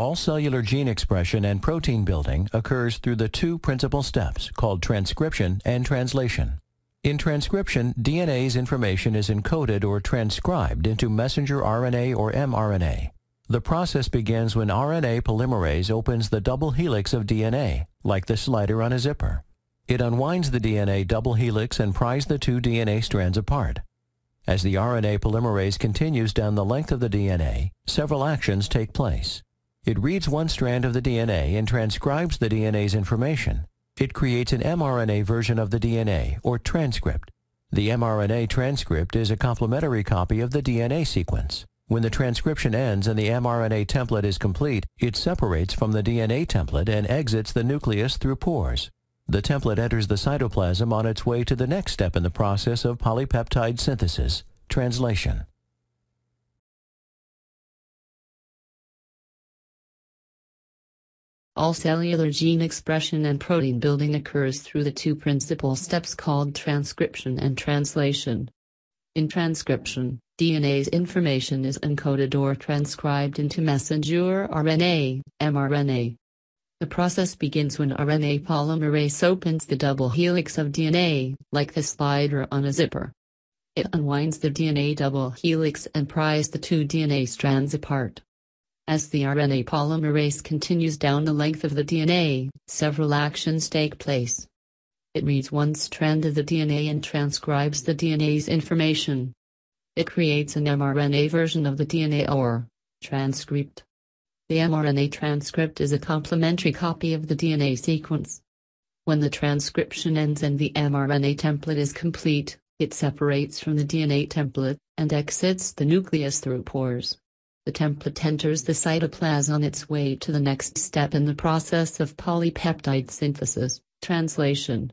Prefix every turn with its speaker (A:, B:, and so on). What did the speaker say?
A: All cellular gene expression and protein building occurs through the two principal steps called transcription and translation. In transcription, DNA's information is encoded or transcribed into messenger RNA or mRNA. The process begins when RNA polymerase opens the double helix of DNA, like the slider on a zipper. It unwinds the DNA double helix and pries the two DNA strands apart. As the RNA polymerase continues down the length of the DNA, several actions take place. It reads one strand of the DNA and transcribes the DNA's information. It creates an mRNA version of the DNA, or transcript. The mRNA transcript is a complementary copy of the DNA sequence. When the transcription ends and the mRNA template is complete, it separates from the DNA template and exits the nucleus through pores. The template enters the cytoplasm on its way to the next step in the process of polypeptide synthesis, translation.
B: All cellular gene expression and protein building occurs through the two principal steps called transcription and translation. In transcription, DNA's information is encoded or transcribed into messenger RNA, mRNA. The process begins when RNA polymerase opens the double helix of DNA, like the slider on a zipper. It unwinds the DNA double helix and pries the two DNA strands apart. As the RNA polymerase continues down the length of the DNA, several actions take place. It reads one strand of the DNA and transcribes the DNA's information. It creates an mRNA version of the DNA or transcript. The mRNA transcript is a complementary copy of the DNA sequence. When the transcription ends and the mRNA template is complete, it separates from the DNA template and exits the nucleus through pores. The template enters the cytoplasm on its way to the next step in the process of polypeptide synthesis, translation.